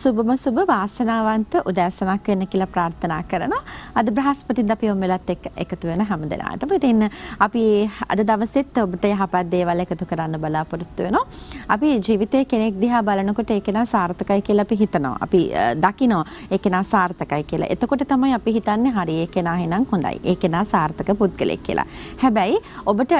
අයිබෝවන් සුබම සුබ වාසනාවන්ත උදෑසනක් වෙන්න කියලා ප්‍රාර්ථනා කරනවා. අද බ්‍රහස්පතින්ද අපි ඔම්මලත් එක්ක එකතු වෙන හැම දිනාටම. ඉතින් අපි අද දවසෙත් ඔබට යහපත් දේවල් එකතු කරන්න බලාපොරොත්තු වෙනවා. අපි ජීවිතේ කෙනෙක් දිහා බලනකොට ඒක නා සාර්ථකයි කියලා අපි හිතනවා. අපි දකිනවා ඒක නා සාර්ථකයි කියලා. එතකොට තමයි අපි හිතන්නේ හරි ඒක නා එහෙනම් හොඳයි. ඒක නා සාර්ථක පුද්ගලෙක් කියලා. හැබැයි ඔබට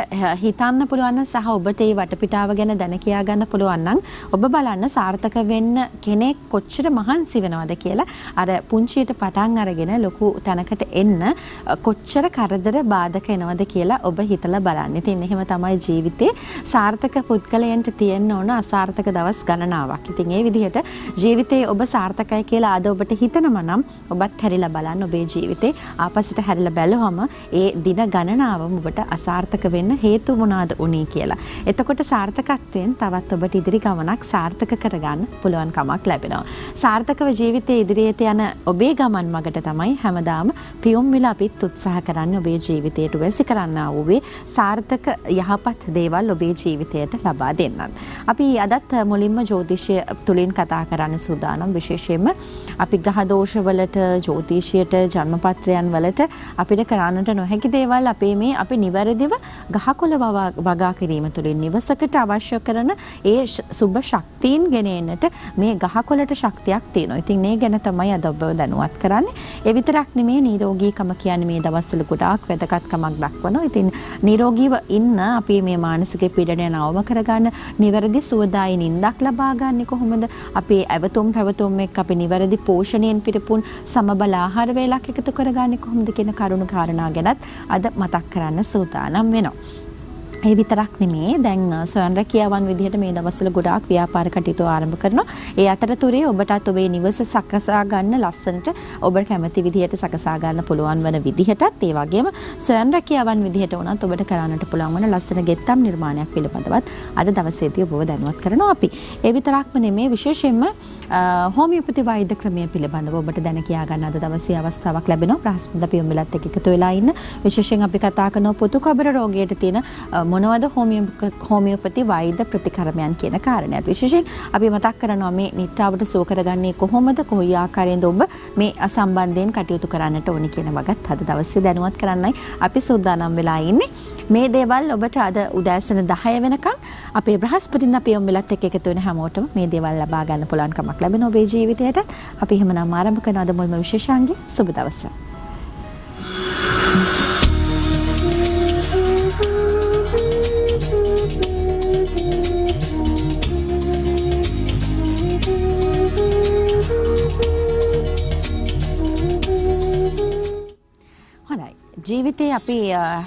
හිතන්න පුළුවන් සහ ඔබට මේ වටපිටාව ගැන දැන කියා ගන්න පුළුවන් නම් ඔබ බලන්න සාර්ථක වෙන්න කෙනෙක් කොච්චර මහන්සි වෙනවද කියලා අර පුංචියට පටන් අරගෙන ලොකු තැනකට එන්න කොච්චර කරදර බාධක එනවද කියලා ඔබ හිතලා බලන්න. ඉතින් එහෙම තමයි ජීවිතේ සාර්ථක පුද්ගලයන්ට තියෙන්න ඕන අසාර්ථක දවස් ගණනාවක්. ඉතින් ඒ විදිහට ජීවිතේ ඔබ සාර්ථකයි කියලා අද ඔබට හිතනම නම් ඔබත් හැරිලා බලන්න ඔබේ ජීවිතේ ආපස්සට හැරිලා බැලුවම ඒ දින ගණනාවම ඔබට අසාර්ථක වෙන්න හේතු මොනවාද උනේ කියලා. එතකොට සාර්ථකත්වයෙන් තවත් ඔබට ඉදිරි ගමනක් සාර්ථක කරගන්න පුළුවන් පුළුවන්කමක් ලැබෙනවා. සාර්ථකව ජීවිතයේ ඉදිරියට යන ඔබේ ගමන් මගට තමයි හැමදාම පියුම් වෙලා අපිත් උත්සාහ කරන්නේ ඔබේ ජීවිතයට වැසි කරන්නා වූ සාර්ථක යහපත් දේවල් ඔබේ ජීවිතයට ලබා දෙන්නත්. අපි අදත් මුලින්ම ජ්‍යොතිෂය තුලින් කතා කරන්න සූදානම් විශේෂයෙන්ම අපි ග්‍රහ දෝෂවලට ජ්‍යොතිෂයට ජන්මපත්‍රයන් වලට අපිට කරන්නට නොහැකි දේවල් අපේ මේ අපි නිවැරදිව ගහකොළ වගා කිරීම තුළින් නිවසකට අවශ්‍ය කරන ඒ සුබ ශක්තියින් ගෙනෙන්නට මේ ගහකොළට ශක්තියක් තියෙනවා. ඉතින් මේ ගැන තමයි අද ඔබ දැනුවත් කරන්නේ. ඒ විතරක් නෙමේ නිරෝගීකම කියන්නේ මේ දවස්වල ගොඩාක් වැදගත්කමක් දක්වනවා. ඉතින් නිරෝගීව ඉන්න අපි මේ මානසික පීඩනය නවම කරගන්න නිවැරදි සුවදායි නිින්දක් ලබා ගන්න කොහොමද? අපේ ඇවතුම් පැවතුම් එක්ක අපි නිවැරදි පෝෂණයෙන් පිරපුන් සමබල ආහාර වේලක් එකතු කරගන්නේ කොහොමද කියන කරුණු කාරණා ගැනත් අද මතක් කරන්න සූදානම් වෙනවා. ඒ විතරක් නෙමේ දැන් ස්වයං රැකියාවන් විදිහට මේ දවස්වල ගොඩාක් ව්‍යාපාර කටයුතු ආරම්භ කරනවා. ඒ අතරතුරේ ඔබටත් ඔබේ නිවස සකසා ගන්න ලස්සනට ඔබ කැමති විදිහට සකසා ගන්න පුළුවන් වන විදිහටත් ඒ වගේම ස්වයං රැකියාවන් විදිහට උනත් ඔබට කරන්නට පුළුවන් වන ලස්සන ගෙත්තම් නිර්මාණයක් පිළිබඳවත් අද දවසේදී ඔබව දැනුවත් කරනවා අපි. ඒ විතරක්ම නෙමේ විශේෂයෙන්ම හෝමියෝපති වෛද්‍ය ක්‍රමය පිළිබඳව ඔබට දැන කියා ගන්න අද දවසේ අවස්ථාවක් ලැබෙනවා. බ්‍රහස්පති අපි ඔබලත් එක්ක එකතු වෙලා ඉන්න විශේෂයෙන් අපි කතා කරන පොතු කබර රෝගයට තියෙන මොනවද හෝමියෝපති වෛද්‍ය ප්‍රතිකර්මයන් කියන කාරණයක්. විශේෂයෙන් අපි මතක් කරනවා මේ නිට්ටාවට සුව කරගන්නේ කොහොමද කොයි ආකාරයෙන්ද ඔබ මේ අසම්බන්ධයෙන් කටයුතු කරන්නට ඕනි කියන වගත් අද දවසේ දැනුවත් කරන්නයි අපි සූදානම් වෙලා ඉන්නේ. මේ දේවල් ඔබට අද උදෑසන 10 වෙනකම් අපේ බ්‍රහස්පතින් අපි ඔම්බලත් එක්ක එකතු වෙන හැමෝටම මේ දේවල් ලබා ගන්න පුළුවන් කමක් ලැබෙන ඔබේ ජීවිතයට අපි එහෙමනම් ආරම්භ කරන අද මුල්ම විශේෂාංගය සුබ දවසක්. ජීවිතේ අපි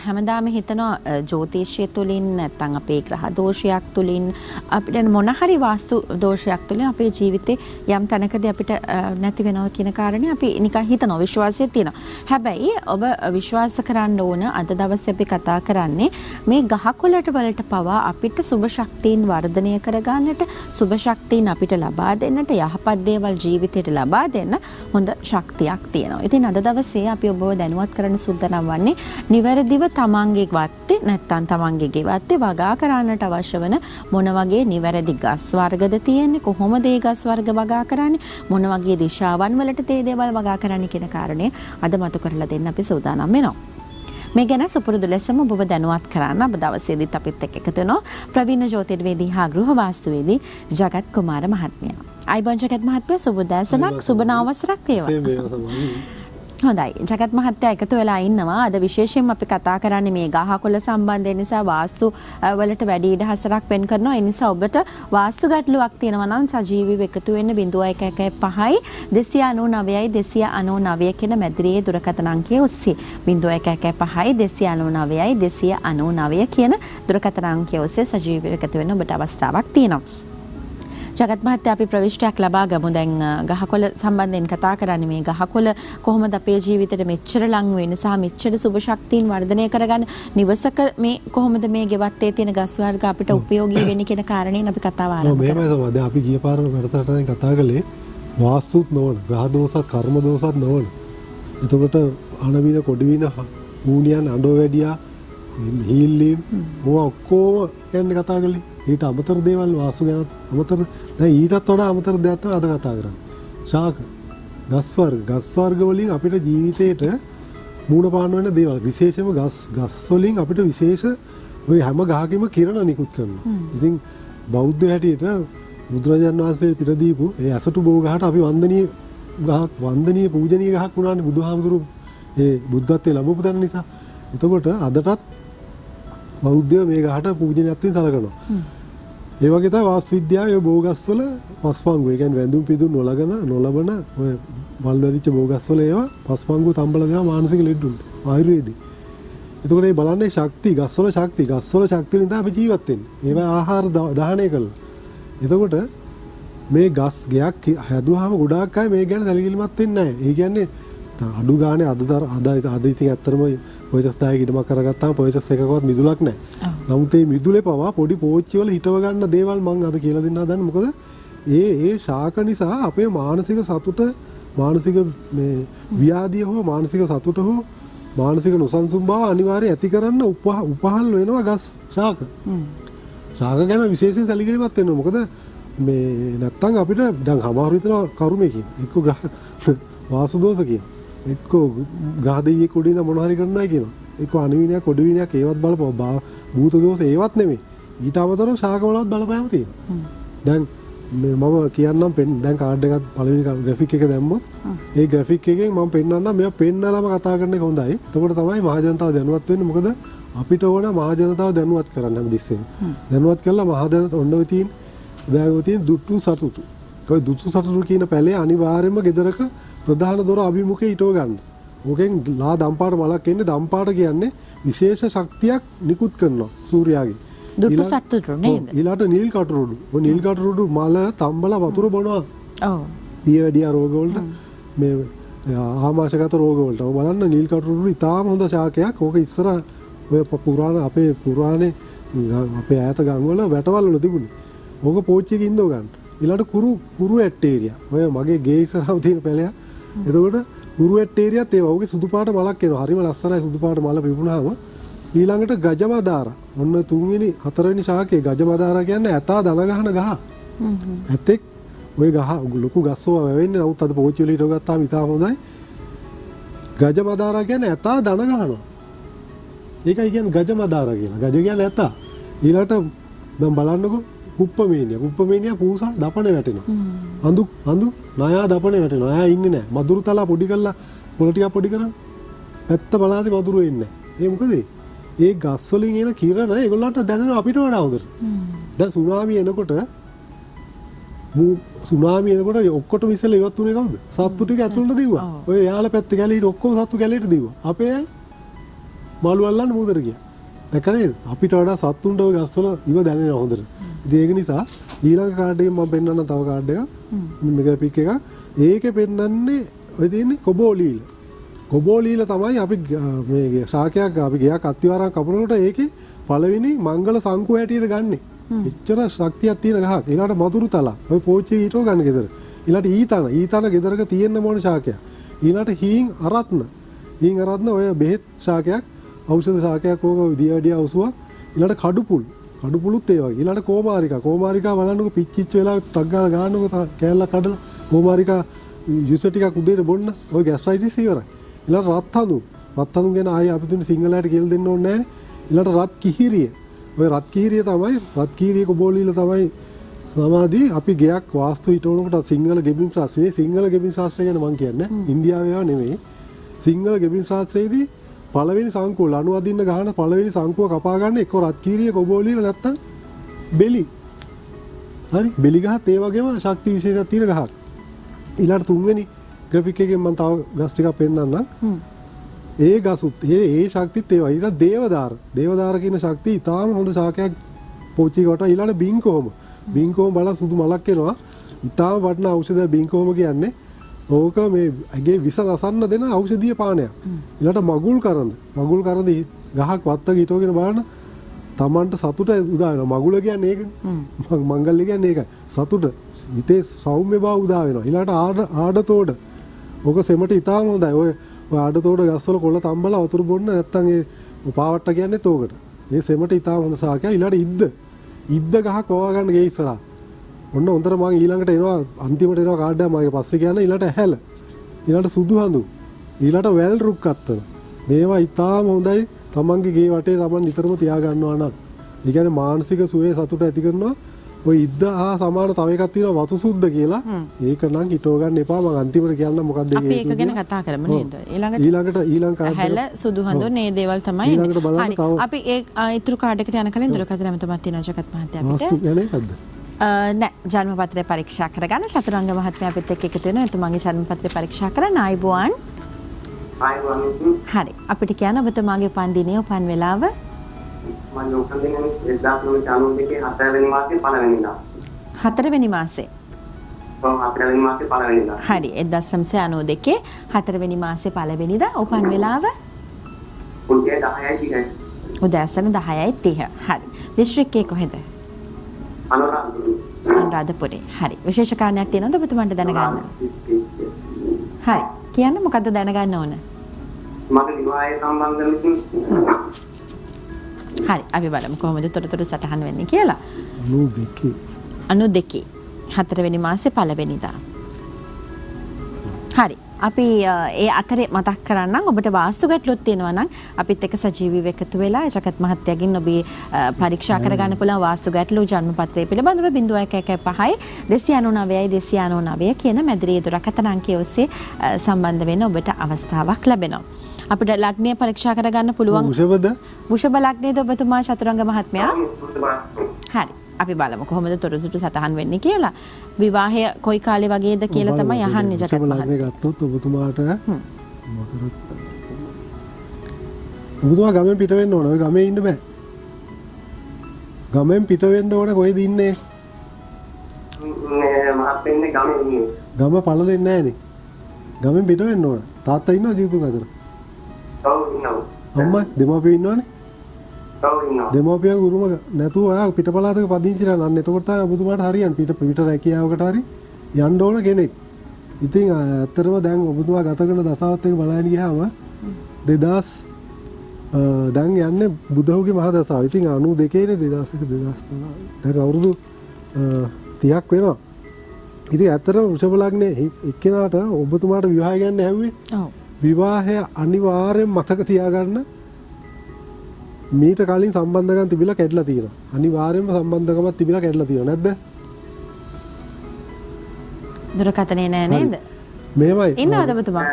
හැමදාම හිතනවා ජෝතිෂය තුළින් නැත්තම් අපේ ග්‍රහ දෝෂයක් තුළින් අපිට මොන හරි වාස්තු දෝෂයක් තුළින් අපේ ජීවිතේ යම් තැනකදී අපිට නැති වෙනවා කියන කාරණේ අපි නිකන් හිතනවා විශ්වාසය තියෙනවා. හැබැයි ඔබ විශ්වාස කරන්න ඕන අද දවසේ අපි කතා කරන්නේ මේ ගහකොළට වලට පවා අපිට සුබ ශක්තියින් වර්ධනය කරගන්නට සුබ ශක්තියින් අපිට ලබා දෙන්නට යහපත් දේවල් ජීවිතයට ලබා දෙන්න හොඳ ශක්තියක් තියෙනවා. ඉතින් අද දවසේ අපි ඔබව දැනුවත් කරන්න සූදානම් වන්නේ නිවැරදිව තමන්ගේ වත්තේ නැත්තම් තමන්ගේ ගෙවත්තේ වගා කරන්නට අවශ්‍ය වන මොන වගේ නිවැරදි ගස් වර්ගද තියෙන්නේ කොහොමද ඒ ගස් වර්ග වගා කරන්නේ මොන වගේ දිශාවන් වලට තේ දේවල් වගා කරන්නේ කියන කාරණේ අද මතු කරලා දෙන්න අපි සූදානම් වෙනවා. මේ ගැන සුපුරුදු ලෙසම ඔබව දැනුවත් කරන්න අද දවසේදීත් අපිත් එක්ක එකතු වෙනවා ප්‍රවීණ ජ්‍යොතිර්වේදී හා ගෘහ වාස්තුවේදී ජගත් කුමාර මහත්මයා. අයිබෝන් ජගත් මහත්මයා සුබ දැසනක් සුබ නවවසරක් වේවා. හොඳයි. ජගත් මහත්තයා එකතු වෙලා ඉන්නවා. අද විශේෂයෙන් අපි කතා කරන්නේ මේ ගහකොළ සම්බන්ධය නිසා වාස්තු වලට වැඩි ඉඩහසරක් වෙන් කරනවා. ඒ නිසා ඔබට වාස්තු ගැටලුවක් තියෙනවා නම් සජීවීව එකතු වෙන්න 0115යි 299යි 299 කියන මැදිරියේ දුරකථන අංකය ඔස්සේ. 0115යි 299යි 299 කියන දුරකථන අංකය ඔස්සේ සජීවීව එකතු වෙන්න ඔබට අවස්ථාවක් තියෙනවා. ජගත් මහත්තයා අපි ප්‍රවිෂ්ටයක් ලබා ගමු දැන් ගහකොළ සම්බන්ධයෙන් කතා කරන්නේ මේ ගහකොළ කොහොමද අපේ ජීවිතේට මෙච්චර ලං වෙන්නේ සහ මෙච්චර සුබ ශක්තියින් වර්ධනය කරගන්න නිවසක මේ කොහොමද මේ ගෙවත්තේ තියෙන ගස් වර්ග අපිට උපයෝගී වෙන්නේ කියන කාරණේන අපි කතාව ආරම්භ කරමු. මේමයි තමයි අපි ගිය පාර වැඩසටහනෙන් කතා කළේ වාස්තුත් නොවන ග්‍රහ දෝෂත් කර්ම දෝෂත් නොවන. එතකොට අනවින කොඩිවින මූලියන් අඬෝ වැඩියා හීල්ලීම් මෝ ඔක්කෝම ගැන්න කතා කලේ ඊට අමතර දේවල් වාසු ගැන අමතර දැන් ඊටත් වඩා අමතර දෙයක් තමයි අද කතා කරන්නේ. ශාක ගස්වර්ග ගස්වර්ග වලින් අපිට ජීවිතේට මූණ පාන්න වෙන දේවල්. විශේෂම ගස් ගස් වලින් අපිට විශේෂ හැම ගහකම කිරණ නිකුත් කරනවා. ඉතින් බෞද්ධ හැටියට බුදුරජාණන් වහන්සේ පිට දීපු ඒ අසටු බෝ ගහට අපි වන්දනීය ගහක් වන්දනීය පූජනීය ගහක් වුණානේ බුදුහාමුදුරු ඒ බුද්ධත්වයේ ලැබපු තැන නිසා. එතකොට අදටත් බෞද්ධයෝ මේ ගහට පූජනීයත්වයෙන් සලකනවා ඒ වගේ තමයි වාස්තු විද්‍යාවේ ඔය බෝගස්වල පස්පංගු කියන්නේ වැඳුම් පිදුම් නොලගන නොලබන ඔය මල් වැදිච්ච බෝගස්වල ඒවා පස්පංගු තම්බල දෙනවා මානසික ලෙඩුන්ට ආයුර්වේදේ. එතකොට මේ බලන්නේ ශක්තිය ගස්වල ශක්තිය ගස්වල ශක්තිය නිසා අපි ජීවත් වෙන්නේ. ඒවා ආහාර දහනය කළා. එතකොට මේ ගස් ගයක් හැදුවාම ගොඩාක් අය මේ ගැන සැලකිලිමත් වෙන්නේ නැහැ. ඒ කියන්නේ අඩු ගානේ අද දර- අද අද ඉතින් ඇත්තටම පොයිසස් 10 ඉදමක් කරගත්තාම පොයිසස් එකකවත් මිදුලක් නැහැ. නමුත් මේ මිදුලේ පවා පොඩි පෝච්චි වල හිටව ගන්න දේවල් මම අද කියලා දෙන්න හදන්නේ මොකද ඒ ඒ ශාක නිසා අපේ මානසික සතුට මානසික මේ ව්‍යාධිය හෝ මානසික සතුට හෝ මානසික නොසන්සුන් බව අනිවාර්යයෙන් ඇති කරන්න උපහ උපහල් වෙනවා ගස් ශාක. ශාක ගැන විශේෂයෙන් සැලකිලිමත් වෙනවා. මොකද මේ නැත්තම් අපිට දැන් හමාරු විතර කරුමේ කියන. එක්ක ග්‍රහ වාසු දෝෂ කියන. එක්ක ග්‍රහ දෙයියෙක් උඩින් මොන හරි කරනවා කියනවා. එක්ක අණවිනයක් කොඩවිනයක් ඒවත් බලපුවා. භූත දෝෂ ඒවත් නෙමෙයි. ඊට අමතරව ශාක වලත් බලපෑම තියෙනවා. දැන් මම කියන්නම් පෙන් දැන් කාඩ් එකක් පළවෙනි ග්‍රැෆික් එක දැම්මොත් ඒ ග්‍රැෆික් එකෙන් මම පෙන්වන්නම් මේවා පෙන්නලාම කතා කරන එක හොඳයි. එතකොට තමයි මහජනතාව දැනුවත් වෙන්නේ. මොකද අපිට ඕන මහජනතාව දැනුවත් කරන්න හැමදෙස්සෙම. දැනුවත් කළා මහජනතාව ඔන්න ඔය තියෙන දැන් ඔය තියෙන දුට්ටු සතුටු. ඔය දුට්ටු සතුටු කියන පැලේ අනිවාර්යයෙන්ම ගෙදරක ප්‍රධාන දොර අභිමුඛේ හිටව ගන්න. ඕකෙන් ලා දම්පාට මලක් එන්නේ දම්පාට කියන්නේ විශේෂ ශක්තියක් නිකුත් කරනවා සූර්යාගේ. ඊළඟ- සතුටු නේද? ඊළාට නිල් කටුරුඩු. ඔය නිල් කටුරුඩු මල තම්බලා වතුර බොනවා. ඔව්. දියවැඩියා රෝගවලට මේ ආමාශගත රෝගවලට. ඔය බලන්න නිල් කටුරුඩු ඉතාම හොඳ ශාකයක්. ඕක ඉස්සර ඔය පුරාණ අපේ පුරාණේ අපේ ඈත ගම්වල වැටවල් වල තිබුණේ. ඕක පෝච්චියක ඉඳව ගන්න. ඊළාට කුරු කුරු ඇට්ටේරියා. ඔය මගේ ගේ ඉස්සරහම තියෙන පැලයක්. එතකොට කුරු ඇට්ටේරියාත් ඒවා. ඕකේ සුදු පාට මලක් එනවා. හරිම ලස්සනයි සුදු පාට මල පිපුණාම. ඊළඟට ගජමදාර. ඔන්න තුන්වෙනි හතරවෙනි ශාකයේ ගජමදාර කියන්නේ ඇතා දන ගහන ගහ. ඇතෙක් ඔය ගහ ලොකු ගස්සෝ වැවෙන්නේ නමුත් අද පෝච්චි වල හිටව ගත්තාම ඉතා හොඳයි. ගජමදාර කියන්නේ ඇතා දන ගහනවා. ඒකයි කියන්නේ ගජමදාර කියලා. ගජ කියන්නේ ඇතා. ඊළඟට දැන් බලන්නකෝ කුප්පමේනිය. කුප්පමේනිය පූසා දපන වැටෙනවා. අඳු අඳු නයා දපන වැටෙනවා. නයා ඉන්නේ නැහැ. මදුරු තලා පොඩි කරලා පොළ ටිකක් පොඩි කරන්න. පැත්ත බලාදී මදුරු එන්නේ නැහැ. ඒ මොකද? ඒ ගස් වලින් එන කිරණ ඒගොල්ලන්ට දැනෙනවා අපිට වඩා හොඳට. දැන් සුනාමි එනකොට සුනාමි එනකොට ඔක්කොටම ඉස්සෙල්ලා ඉවත් වුණේ කවුද? සත්තු ටික ඇතුළට දිව්වා. ඔය යාළ පැත්තේ ගැලීට ඔක්කොම සත්තු ගැලීට දිව්වා. අපේ අය මාළු අල්ලන්න මූදර ගියා. දැක්ක නේද? අපිට වඩා සත්තුන්ට ඔය ගස්වල ඉව දැනෙනවා හොඳට. ඒක නිසා ඊළඟ කාඩ් එකෙන් මම පෙන්නන්න තව කාඩ් එකක්. මෙගා පික් එකක්. ඒකේ පෙන්නන්නේ ඔය තියෙන්නේ කොබෝලීල. කොබෝලීල තමයි අපි මේ ශාකයක් අපි ගයක් අත්තිවාරම් කපනකොට ඒකේ පළවෙනි මංගල සංකු හැටියට ගන්නෙ. එච්චර ශක්තියක් තියෙන ගහක්. ඊළාට මధుරු තලා. ඔය පෝච්චියේ හිටව ගන්න ගෙදර. ඊළාට ඊතන. ඊතන ගෙදරක තියෙන්න ඕන ශාකයක්. ඊළාට හීන් අරත්න. හීන් අරත්න ඔය බෙහෙත් ශාකයක්, ඖෂධ ශාකයක් ඕක දියවැඩිය අවසුවක්. ඊළාට කඩුපුල්. කඩුපුලුත් ඒ වගේ. ඊළාට කෝමාරිකා. කෝමාරිකා බලන්නකො පිච්චිච්ච වෙලාව ටක් ගාලා ගන්නකො කෑල්ලක් කඩලා කෝමාරිකා යුස ටිකක් උදේට බොන්න. ඔය ગેස්ට්‍රයිටිස් ඉවරයි. ඊළාට රත් හඳු. රත් හඳු ගැන ආයේ අපි තුන් සිංහලයට කියලා දෙන්න ඕනේ නැහැ. ඊළාට රත් කිහිරිය. ඔය රත් කිහිරිය තමයි රත් කිහිරිය කොබෝලීල තමයි සමාධී අපි ගයක් වාස්තු හිටවනකොට සිංහල ගෙබිම් ශාස්ත්‍රයේ සිංහල ගෙබිම් ශාස්ත්‍රය ගැන මම කියන්නේ ඉන්දියාවේ නෙමෙයි සිංහල ගෙබිම් ශාස්ත්‍රයේදී පළවෙනි සංකුව ලණු අදින්න ගහන පළවෙනි සංකුව කපා ගන්න එක්ක රත් කීරිය කොබෝලීල නැත්තම් බෙලි. හරි? බෙලි ගහත් ඒ වගේම ශක්ති විශේෂයක් තියෙන ගහක්. ඊළඟ තුන්වෙනි ග්‍රැෆික් එකෙන් මම තව ගස් ටිකක් පෙන්නන්නම්. ඒ ගසුත් ඒ ඒ ශක්තිත් ඒවා. ඊට දේවදාර. දේවදාර කියන ශක්තිය ඉතාම හොඳ ශාකයක් පෝච්චි කොට. ඊළඟ බින්කෝම බින්කෝම බල සුදු මලක් එනවා. ඉතාම වටින ඖෂධය බින්කෝම කියන්නේ ඕක මේ ඇගේ විස නසන්න දෙන ඖෂධීය පානයක්. ඊළඟ මගුල් කරඳ මගුල් කරඳ ඊ- ගහක් වත්තක හිටවගෙන බලන්න. තමන්ට සතුට උදා වෙනවා. මගුල කියන්නේ ඒකනේ මංගල්‍ය කියන්නේ ඒකයි. සතුට. හිතේ සෞම්‍ය බව උදා වෙනවා. ඊළඟට ආඩ ආඩතෝඩ. ඕක සෙමට ඉතාම හොඳයි. ඔය ඔය ආඩතෝඩ ගස්වල කොළ තම්බලා වතුර බොන්න නැත්තම් ඒ පාවට්ට කියන්නේ තෝකට. ඒ සෙමට ඉතාම හොඳ සාකයක්. ඊළඟට ඉද්ද. ඉද්ද ගහක් වවා ගන්න ගේ ඉස්සරහා. ඔන්න හොඳට මම ඊළඟට එනවා අන්තිමට එනවා කාඩ් එක මගේ පස්සේ කියන ඊළඟට ඇහැල. ඊළඟට සුදු හඳු. ඊළඟට වැල් රුක් අත්තන. මේවා ඉතාම හොඳයි. තමන්ගේ ගේ වටේ තමන් නිතරම තියා ගන්නවා නම්. කියන්නේ මානසික සුවේ සතුට ඇති කරනවා. ඔය ඉද්ද හා සමාන තව එකක් තියෙනවා වතු සුද්ද කියලා. ඒක නම් හිතව ගන්න එපා මම අන්තිමට කියන්න මොකක්ද ඒක ගැන කතා කරමු නේද? ඊළඟට ඊළඟට ඊළඟ කාඩ් හැල සුදු හඳු මේ දේවල් තමයි අපි ඒ අ, ඉතුරු කාඩ් එකට යන කලින් දුරකථන ඇමතුමක් තියෙනවා ජගත් මහත්තයා අපිට. නෑ ජන්ම පත්‍රය පරීක්ෂා කරගන්න චතුරංග මහත්මයා අපිත් එක්ක එකතු වෙනවා. එතුමාගේ ජන්ම පත්‍රය පරීක්ෂා කරන්න ආයිබුවන්. ආයුවන් හරි. අපිට කියන්න ඔබතුමාගේ උපන් දිනය උපන් වෙලාව මම උපදින 1992 හතරවෙනි මාසේ පළවෙනිදා. හතරවෙනි මාසේ. ඔව් හතරවෙනි මාසේ පළවෙනිදා. හරි 1992 හතරවෙනි මාසේ පළවෙනිදා උපන් වෙලාව උදේ 10යි ටිකයි. උදෑසන 10:30. හරි. දිස්ත්‍රික්කයේ කොහෙද? අනුරාධපුර. අනුරාධපුරේ. හරි. විශේෂ කාරණයක් තියෙනවද ඔබතුමාට දැනගන්න? හරි. කියන්න මොකද්ද දැනගන්න ඕන? මගේ විවාහය සම්බන්ධ විසින් හරි. අපි බලමු කොහොමද තොරතුරු සටහන් වෙන්නේ කියලා. නු දෙකේ. අනු දෙකේ හතරවෙනි මාසේ පළවෙනිදා. හරි. අපි ඒ අතරේ මතක් කරන්නම් ඔබට වාස්තු ගැටලුත් තියෙනවා නම් අපිත් එක්ක සජීවීව එකතු වෙලා ජගත් මහත්තයාගෙන් ඔබේ පරීක්ෂා කරගන්න පුළුවන් වාස්තු ගැටලු ජන්මපත්‍රය පිළිබඳව 0115යි 299යි 299 කියන මැදිරියේ දුරකථන අංකය ඔස්සේ සම්බන්ධ වෙන්න ඔබට අවස්ථාවක් ලැබෙනවා. අපිට ලග්නය පරීක්ෂා කරගන්න පුළුවන් උෂබද වෘෂභ ලග්නයේද ඔබතුමා චතුරංග මහත්මයා? හරි. අපි බලමු කොහොමද තොරතුරු සටහන් වෙන්නේ කියලා. විවාහය කොයි කාලේ වගේද කියලා තමයි අහන්නේ ජගත් මහත්තයා. මහත්මයා ගත්තොත් ඔබතුමාට ඔබතුමා ගමෙන් පිට වෙන්න ඕන. ඔය ගමේ ඉන්න බෑ. ගමෙන් පිට වෙන්න ඕන ඉන්නේ? මහත් වෙන්නේ ගමේ ඉන්නේ. ගම පළ දෙන්නේ නැහනේ. ගමෙන් පිට වෙන්න ඕන. තාත්තා ඉන්නවද ජීවිතුන් අතර? අම්මා දෙමාපියෝ ඉන්නවනේ. දෙමාපියන් උරුම නැතුව ඔයා පිටපලාතක පදිංචි වෙලා නම් එතකොට තමයි ඔබතුමාට හරියන්නේ පිට පිට රැකියාවකට හරි යන්න ඕන කෙනෙක්. ඉතින් ඇත්තටම දැන් ඔබතුමා ගත කරන දසාවත් එක බලන්න ගියාම 2000 අ, දැන් යන්නේ බුදහුගේ මහ දසාව. ඉතින් 92 නේ 2001 2005 දැන් අවුරුදු අ, 30ක් වෙනවා. ඉතින් ඇත්තටම වෘෂභ ලග්නේ එක්කෙනාට ඔබතුමාට විවාහය ගන්න ඇහුවේ ඔව්. විවාහය අනිවාර්යෙන් මතක තියාගන්න මීට කලින් සම්බන්ධකම් තිබිලා කැඩලා තියෙනවා. අනිවාර්යෙන්ම සම්බන්ධකමක් තිබිලා කැඩලා තියෙනවා නැද්ද? දුරකථනේ නෑ නේද? මේවයි. ඉන්නවද ඔබතුමා?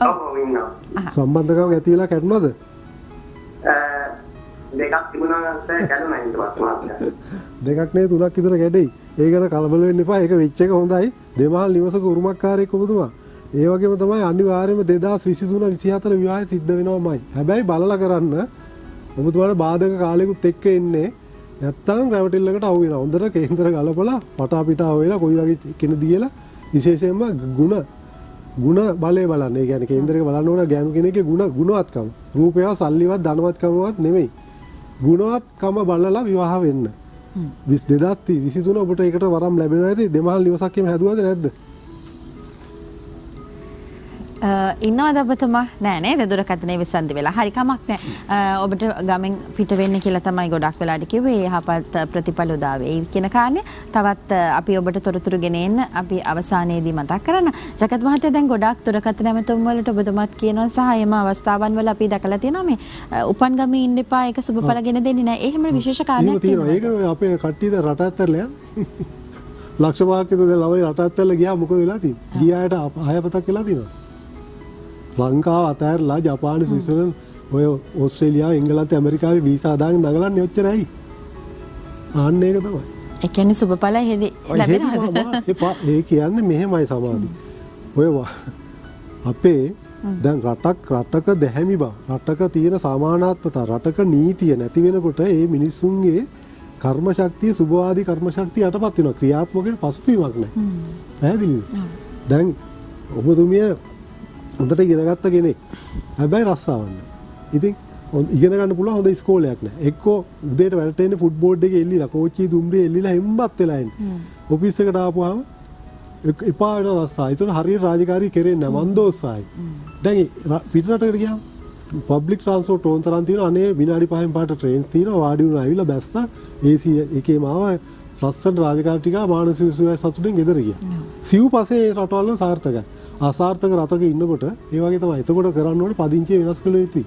ඔව් ඔව් ඉන්නවා. සම්බන්ධකම් ඇති වෙලා කැඩුණාද? දෙකක් තිබුණා කැඩුණා ඊට පස්සේ. දෙකක් නේ තුනක් විතර කැඩෙයි. ඒ ගැන කලබල වෙන්න එපා. ඒක වෙච්ච එක හොඳයි. දෙමහල් නිවසක උරුමකාරයෙක් ඔබතුමා. ඒ වගේම තමයි අනිවාර්යයෙන්ම 2023 24 විවාහය සිද්ධ වෙනවමයි. හැබැයි බලලා කරන්න ඔබතුමාට බාධක කාලෙකුත් එක්ක එන්නේ නැත්තම් රැවටිල්ලකට අවු වෙනවා. හොඳට කේන්දර ගලපලා පටා පිටා වෙලා කොයි වගේ කෙනෙක් දීලා විශේෂයෙන්ම ಗುಣ ಗುಣ බලය බලන්න. ඒ කියන්නේ කේන්දරයක බලන්න ඕන ගෑනු කෙනෙක්ගේ ಗುಣ ගුණවත්කම. රූපයව සල්ලිවත් ධනවත්කමවත් නෙමෙයි. ගුණවත්කම බලලා විවාහ වෙන්න. 2023 ඔබට ඒකට වරම් ලැබෙනවා ඇති දෙමහල් නිවසක් එහෙම හැදුවද නැද්ද? ඉන්නවද ඔබතුමා? නෑ නේද දුරකථනේ විසන්දි වෙලා. හරි කමක් නෑ. ඔබට ගමෙන් පිට වෙන්න කියලා තමයි ගොඩක් වෙලාට කිව්වේ. යහපත් ප්‍රතිඵල උදා වෙයි කියන කාරණේ. තවත් අපි ඔබට තොරතුරු ගෙන එන්න අපි අවසානයේදී මතක් කරන්න. ජගත් මහත්තයා දැන් ගොඩක් දුරකථන ඇමතුම් වලට ඔබතුමාත් කියනවා සහ එම අවස්ථාවන් වල අපි දැකලා තියෙනවා මේ උපන් ගමේ ඉන්න එපා ඒක සුබඵල ගෙන දෙන්නේ නෑ. එහෙම විශේෂ කාරණයක් තියෙනවා. ඒක අපේ කට්ටියද රට ඇත්තටලා යන්නේ. ලක්ෂ පහක් විතර ළමයි රට ඇත්තටලා ගියා මොකද වෙලා තියෙන්නේ? ගියාට අයපතක් වෙලා තියෙනවා. ලංකාව අතහැරලා ජපාන ස්විසර්ලන්ත ඔය ඕස්ට්‍රේලියාව එංගලන්ත ඇමරිකාවේ වීසා දාගෙන දඟලන්නේ ඔච්චරයි. ආන්න ඒක තමයි. සුබඵල එහෙදි ලැබෙනවද? එහෙම එපා. ඒ කියන්නේ මෙහෙමයි සමාධි. ඔය වා- අපේ දැන් රටක් රටක දැහැමි බව රටක තියෙන සමානාත්මතා රටක නීතිය නැති වෙනකොට ඒ මිනිස්සුන්ගේ කර්ම ශක්තිය සුභවාදී කර්ම ශක්තිය යටපත් වෙනවා ක්‍රියාත්මක වෙන පසුබිමක් නැහැ පැහැදිලිද දැන් ඔබතුමිය හොඳට ඉගෙන ගත්ත කෙනෙක් හැබැයි රස්සාවන්න ඉතින් ඉගෙන ගන්න පුළුවන් හොඳ ඉස්කෝලයක් නැහැ එක්කෝ උදේට වැඩට එන්නේ ෆුට්බෝල් එකේ එල්ලිලා කෝච්චිය දුම්රිය එල්ලිලා හෙම්බත් වෙලා එන්නේ ඔෆිස් එකට ආපුවාම එක්- එපා වෙන රස්සා. ඒතකොට හරියට රාජකාරී කෙරෙන්නේ නැහැ. මන්දෝස්සයි. දැන් ඒ ර- පිටරටකට ගියාම පබ්ලික් ට්‍රාන්ස්පෝර්ට් ඕන තරම් තියෙනවා අනේ විනාඩි 5න් පාට ට්‍රේන් තියෙනවා වාඩි වුණා ඇවිල්ලා බැස්සා AC එකේම ආවා ලස්සන රාජකාරී ටික මානසික සුවය සතුටින් ගෙදර ගියා. සිව් පස්සේ රටවල සාර්ථකයි. අසාර්ථක රටක ඉන්නකොට ඒ වගේ තමයි. එතකොට කරන්න ඕනේ පදිංචිය වෙනස් කළ යුතුයි.